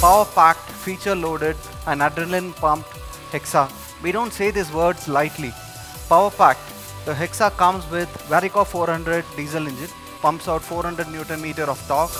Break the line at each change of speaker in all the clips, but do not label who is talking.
power-packed, feature-loaded and adrenaline-pumped Hexa. We don't say these words lightly. Power-packed. The Hexa comes with Varicor 400 diesel engine, pumps out 400 Newton meter of torque.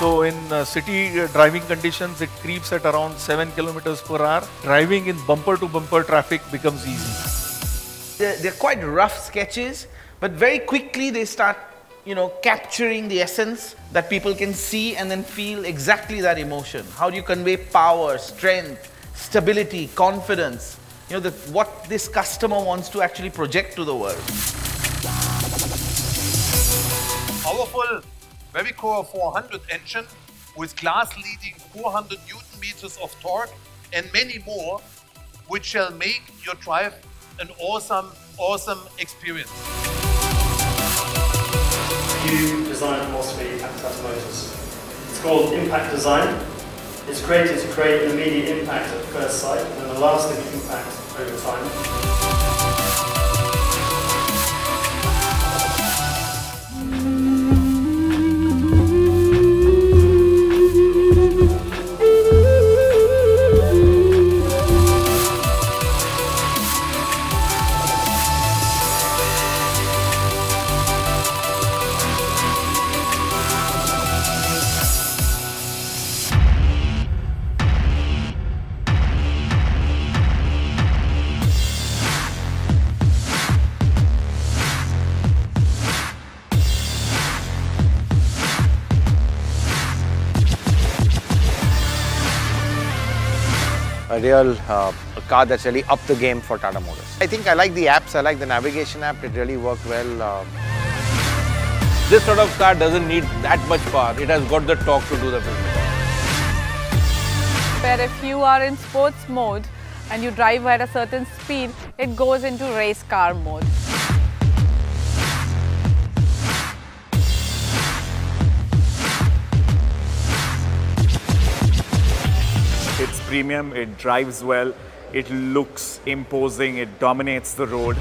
So in uh, city uh, driving conditions, it creeps at around 7 kilometers per hour. Driving in bumper to bumper traffic becomes easy.
They're, they're quite rough sketches, but very quickly they start, you know, capturing the essence that people can see and then feel exactly that emotion. How do you convey power, strength, stability, confidence? You know, the, what this customer wants to actually project to the world.
Powerful Varicor 400 engine with class-leading 400 Newton meters of torque and many more, which shall make your drive an awesome, awesome experience.
New design philosophy at Tata Motors. It's called Impact Design. It's created to create an immediate impact at first sight and then a lasting impact over time.
A real uh, a car that's really up the game for Tata Motors. I think I like the apps, I like the navigation app, it really worked well. Uh,
This sort of car doesn't need that much power. It has got the torque to do the business.
Where if you are in sports mode and you drive at a certain speed, it goes into race car mode.
Premium, it drives well, it looks imposing, it dominates the road.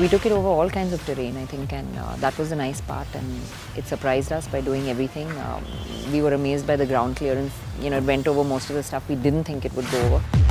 We took it over all kinds of terrain, I think, and uh, that was the nice part. And it surprised us by doing everything. Um, we were amazed by the ground clearance. You know, it went over most of the stuff we didn't think it would go over.